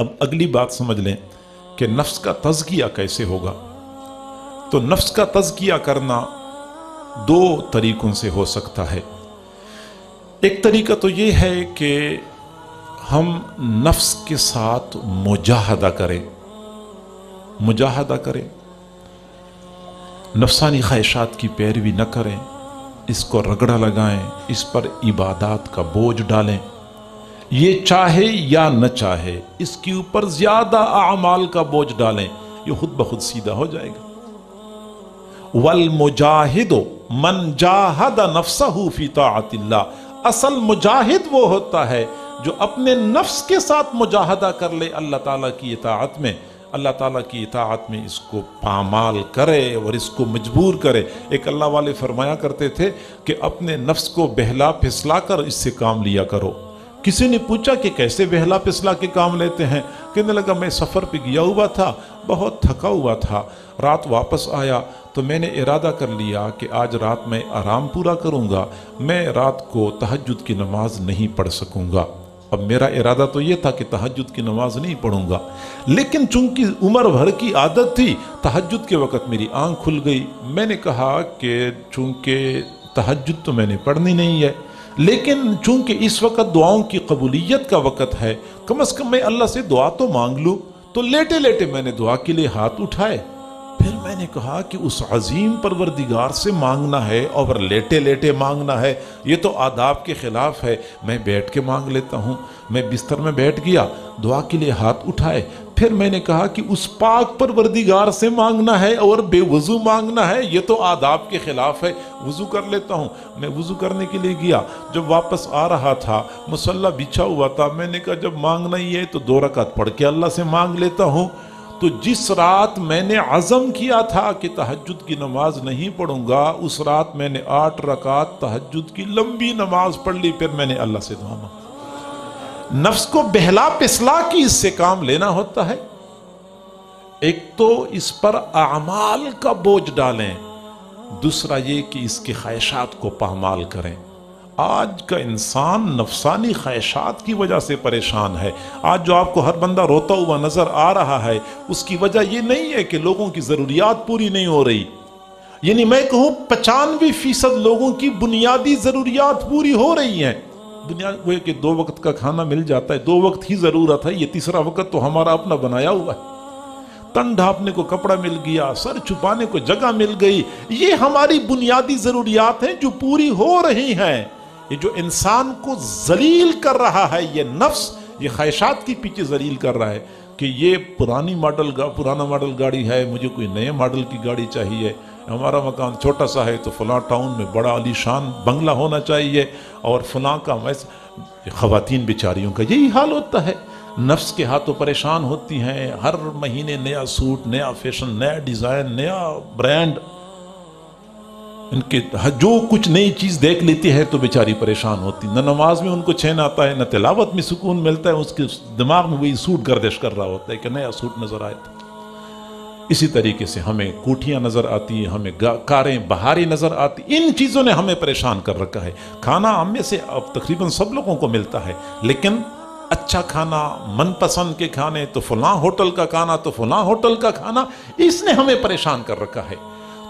अब अगली बात समझ लें कि नफ्स का तजकिया कैसे होगा। तो नफ्स का तजकिया करना दो तरीकों से हो सकता है। एक तरीका तो ये है कि हम नफ्स के साथ मुजाहदा करें। मुजाहदा करें। नफसानी ख्वाहिशात की पैरवी न करें। इसको रगड़ा लगाएँ। इस पर इबादत का बोझ डालें। ये चाहे या न चाहे, इसके ऊपर ज़्यादा आमाल का बोझ डालें, ये खुद ब खुद सीधा हो जाएगा। वल मुजाहिदो मन जाहद नफसहू फ़ी ताअतिल्ला असल मुजाहिद वो होता है जो अपने नफ्स के साथ मुजाहदा कर ले अल्लाह ताला की इताअत में। अल्लाह ताला की इताअत में इसको पामाल करे और इसको मजबूर करे। एक अल्लाह वाले फरमाया करते थे कि अपने नफ्स को बहला फिसला कर इससे काम लिया करो। किसी ने पूछा कि कैसे बहला पिसला के काम लेते हैं? कहने लगा, मैं सफ़र पे गया हुआ था, बहुत थका हुआ था। रात वापस आया तो मैंने इरादा कर लिया कि आज रात मैं आराम पूरा करूँगा। मैं रात को तहजद की नमाज़ नहीं पढ़ सकूँगा। अब मेरा इरादा तो ये था कि तहजद की नमाज़ नहीं पढ़ूँगा। लेकिन चूँकि उम्र भर की आदत थी तहजद के वक़्त मेरी आँख खुल गई। मैंने कहा कि चूँकि तहजद तो मैंने पढ़नी नहीं है लेकिन चूँकि इस वक्त दुआओं की कबूलियत का वक़्त है, कम अज़ कम मैं अल्लाह से दुआ तो मांग लूँ। तो लेटे लेटे मैंने दुआ के लिए हाथ उठाए। फिर मैंने कहा कि उस अजीम परवरदिगार से मांगना है और लेटे लेटे मांगना है। ये तो आदाब के ख़िलाफ़ है। मैं बैठ के मांग लेता हूँ। मैं बिस्तर में बैठ गया। दुआ के लिए हाथ उठाए। फिर मैंने कहा कि उस पाक पर वर्दीगार से मांगना है और बेवजू मांगना है, ये तो आदाब के ख़िलाफ़ है। वज़ू कर लेता हूँ। मैं वज़ू करने के लिए गया। जब वापस आ रहा था, मुसल्ला बिछा हुआ था, मैंने कहा, जब मांगना ही है तो दो रकात पढ़ के अल्लाह से मांग लेता हूँ। तो जिस रात मैंने आज़म किया था कि तहजद की नमाज़ नहीं पढ़ूँगा, उस रात मैंने आठ रकात तहजद की लंबी नमाज़ पढ़ ली, फिर मैंने अल्लाह से दुआ मांगा। नफ्स को बहला पिसला की इससे काम लेना होता है। एक तो इस पर अमाल का बोझ डालें, दूसरा ये कि इसके ख्वाहिशात को पामाल करें। आज का इंसान नफसानी ख्वाहिशात की वजह से परेशान है। आज जो आपको हर बंदा रोता हुआ नज़र आ रहा है, उसकी वजह यह नहीं है कि लोगों की ज़रूरियात पूरी नहीं हो रही। यानी मैं कहूँ, पचानवे फ़ीसद लोगों की बुनियादी ज़रूरियात पूरी हो रही हैं। दुनिया वो कि दो वक्त का खाना मिल जाता है, दो वक्त ही ज़रूरत है, ये तीसरा वक्त तो हमारा अपना बनाया हुआ है। तन ढापने को कपड़ा मिल गया, सर छुपाने को जगह मिल गई, ये हमारी बुनियादी ज़रूरियात हैं जो पूरी हो रही हैं। ये जो इंसान को जलील कर रहा है, ये नफ्स, ये ख्वाहिशात के पीछे जलील कर रहा है कि ये पुरानी मॉडल पुराना मॉडल गाड़ी है, मुझे कोई नए मॉडल की गाड़ी चाहिए। हमारा मकान छोटा सा है तो फलां टाउन में बड़ा आलीशान बंगला होना चाहिए और फलां का वैस ख़वातीन बेचारियों का यही हाल होता है। नफ्स के हाथों परेशान होती हैं। हर महीने नया सूट, नया फ़ैशन, नया डिज़ाइन, नया ब्रांड। इनके जो कुछ नई चीज़ देख लेती है तो बेचारी परेशान होती न नमाज़ में उनको चैन आता है, न तिलावत में सुकून मिलता है। उसके दिमाग में वही सूट गर्दिश कर रहा होता है कि नया सूट नज़र आए तो। इसी तरीके से हमें कोठियाँ नज़र आती हैं, हमें कारें, बहारी नज़र आती इन चीज़ों ने हमें परेशान कर रखा है। खाना हम से अब तकरीबन सब लोगों को मिलता है, लेकिन अच्छा खाना, मनपसंद के खाने तो फलां होटल का खाना तो फलां होटल का खाना, इसने हमें परेशान कर रखा है।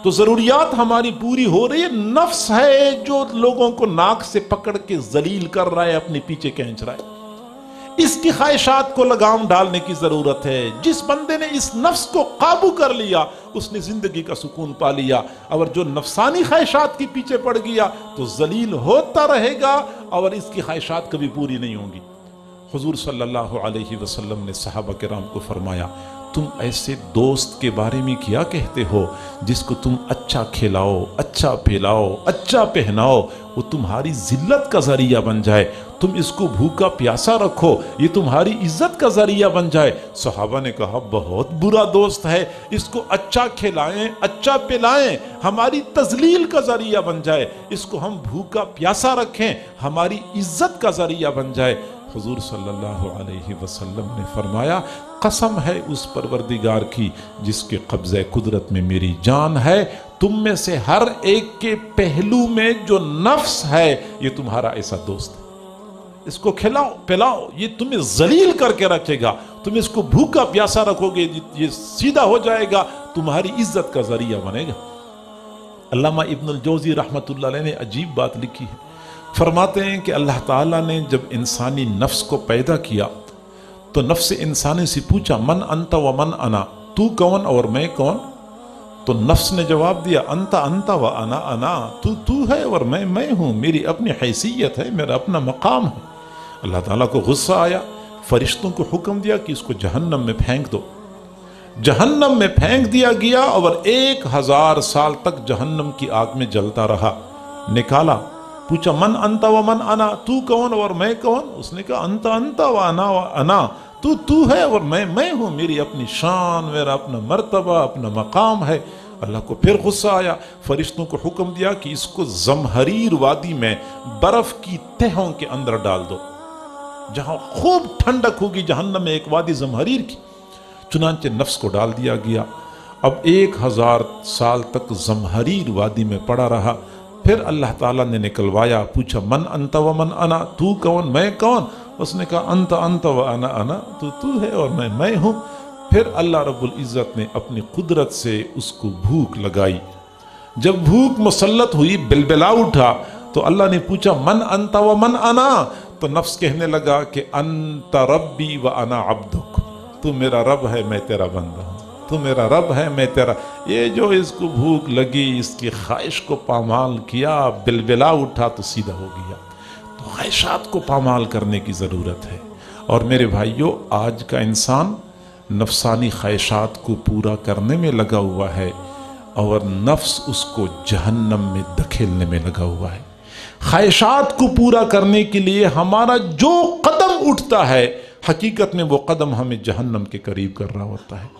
तो ज़रूरियात हमारी पूरी हो रही है। नफ्स है जो लोगों को नाक से पकड़ के जलील कर रहा है, अपने पीछे खींच रहा है। इसकी ख्वाहिशात को लगाम डालने की ज़रूरत है। जिस बंदे ने इस नफ्स को काबू कर लिया, उसने ज़िंदगी का सुकून पा लिया। और जो नफसानी ख्वाहिशात के पीछे पड़ गया तो जलील होता रहेगा और इसकी ख्वाहिशात कभी पूरी नहीं होंगी। हजूर सल्लल्लाहु अलैहि वसल्लम ने साहबा कराम को फरमाया तुम ऐसे दोस्त के बारे में क्या कहते हो, जिसको तुम अच्छा खिलाओ अच्छा पिलाओ अच्छा पहनाओ, वो तुम्हारी जिल्लत का ज़रिया बन जाए। तुम इसको भूखा प्यासा रखो, ये तुम्हारी इज़्ज़त का ज़रिया बन जाए। सहाबा ने कहा, बहुत बुरा दोस्त है, इसको अच्छा खिलाएँ अच्छा पिलाएँ, हमारी तजलील का ज़रिया बन जाए। इसको हम भूखा प्यासा रखें, हमारी इज़्ज़त का ज़रिया बन जाए। हजूर सल्लल्लाहु अलैहि वसल्लम ने फरमाया, कसम है उस परवरदिगार की जिसके कब्ज़े कुदरत में मेरी जान है। तुम में से हर एक के पहलू में जो नफ्स है, ये तुम्हारा ऐसा दोस्त है। इसको खिलाओ, पिलाओ, ये तुम्हें जलील करके रखेगा। तुम इसको भूखा प्यासा रखोगे, ये सीधा हो जाएगा। तुम्हारी इज़्ज़त का ज़रिया बनेगा। अल्लामा इब्नुल जोजी रहमत ने अजीब बात लिखी है। फरमाते हैं कि अल्लाह ताला ने जब इंसानी नफ्स को पैदा किया तो नफ्स इंसानी से पूछा, मन अंत व मन अना? तू कौन और मैं कौन? तो नफ्स ने जवाब दिया, अंत अंत व अना अना? तू तू है और मैं मैं हूँ। मेरी अपनी हैसियत है, मेरा अपना मकाम है। अल्लाह ताला को गुस्सा आया, फरिश्तों को हुक्म दिया कि इसको जहन्नम में फेंक दो। जहन्नम में फेंक दिया गया और एक हज़ार साल तक जहन्नम की आग में जलता रहा। निकाला पूछा, मन अंत व मन अना, तू कौन और मैं कौन? उसने कहा, अंत अंत व अना व अना, तू तू है और मैं मैं हूँ, मेरी अपनी शान, मेरा अपना मर्तबा, अपना मकाम है। अल्लाह को फिर गुस्सा आया, फरिश्तों को हुक्म दिया कि इसको जमहरीर वादी में बर्फ़ की तहों के अंदर डाल दो, जहाँ खूब ठंडक होगी, जहन्नम में एक वादी जमहरीर की। चुनाचे नफ्स को डाल दिया गया। अब एक हज़ार साल तक जमहरीर वादी में पड़ा रहा। फिर अल्लाह ताला ने निकलवाया, पूछा, मन अंत व मन अना, तू कौन? मैं कौन? उसने कहा, अंत अंत व अना अना तो तू है और मैं मैं हूँ। फिर अल्लाह रब्बुल इज़्ज़त ने अपनी कुदरत से उसको भूख लगाई। जब भूख मुसलत हुई, बिलबिला उठा तो अल्लाह ने पूछा, मन अंत व मन अना? तो नफ्स कहने लगा कि, अंत रब्बी व अना अब्दुक, तू मेरा रब है, मैं तेरा बंदा तू मेरा रब है, मैं तेरा। ये जो इसको भूख लगी, इसकी ख्वाहिश को पामाल किया, बिलबिला उठा तो सीधा हो गया। तो ख्वाहिशात को पामाल करने की ज़रूरत है। और मेरे भाइयों, आज का इंसान नफसानी ख्वाहिशात को पूरा करने में लगा हुआ है, और नफ्स उसको जहन्नम में धकेलने में लगा हुआ है। ख्वाहिशात को पूरा करने के लिए हमारा जो कदम उठता है, हकीकत में वो कदम हमें जहन्नम के करीब कर रहा होता है।